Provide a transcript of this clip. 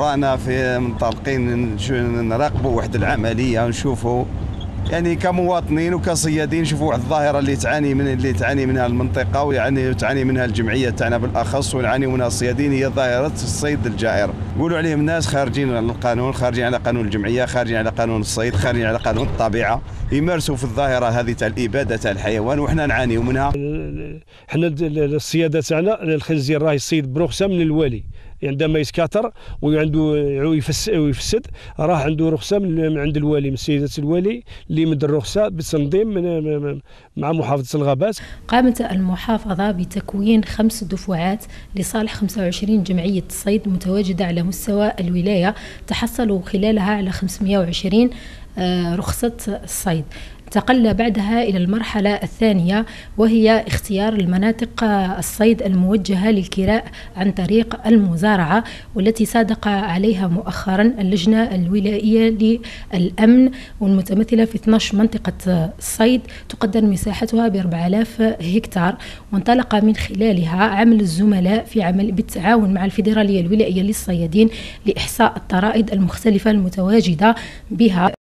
ورانا في منطلقين نراقبوا واحد العملية ونشوفوا. يعني كمواطنين وكصيادين نشوفوا واحد الظاهرة اللي تعاني من اللي تعاني منها المنطقة ويعني تعاني منها الجمعية تاعنا بالأخص ونعاني منها الصيادين. هي ظاهرة الصيد الجائر. نقولوا عليهم ناس خارجين عن القانون خارجين على قانون الجمعية خارجين على قانون الصيد خارجين على قانون الطبيعة. يمارسوا في الظاهرة هذه تاع الإبادة تاع الحيوان وحنا نعانيو منها. حنا الصيادة تاعنا الخنزير راه يصيد برخصه من الوالي. عندما يسكاتر وعنده يفسد. راه عنده رخصة من عند الوالي من سيده الوالي اللي مد الرخصة بالتنظيم من مع محافظة الغابات. قامت المحافظة بتكوين خمس دفعات لصالح 25 جمعية صيد متواجدة على مستوى الولاية تحصلوا خلالها على 520 آه، رخصة الصيد. انتقلنا بعدها إلى المرحلة الثانية وهي اختيار المناطق الصيد الموجهة للكراء عن طريق المزارعة والتي صادق عليها مؤخرا اللجنة الولائية للأمن والمتمثلة في 12 منطقة صيد تقدر مساحتها ب 4000 هكتار وانطلق من خلالها عمل الزملاء في عمل بالتعاون مع الفيدرالية الولائية للصيادين لإحصاء الطرائد المختلفة المتواجدة بها.